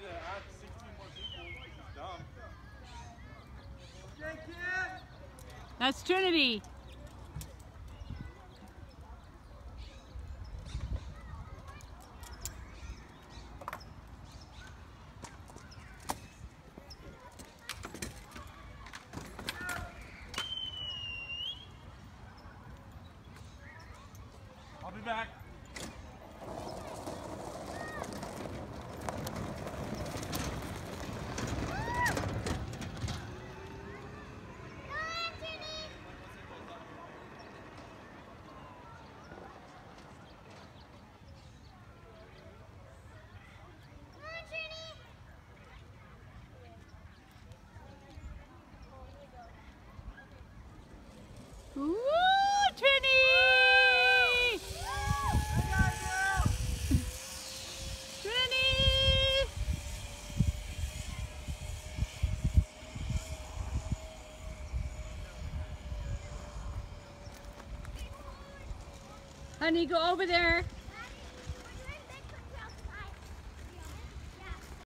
to add 16 more people dumb. That's Trinity. I'll be back. Honey, go over there.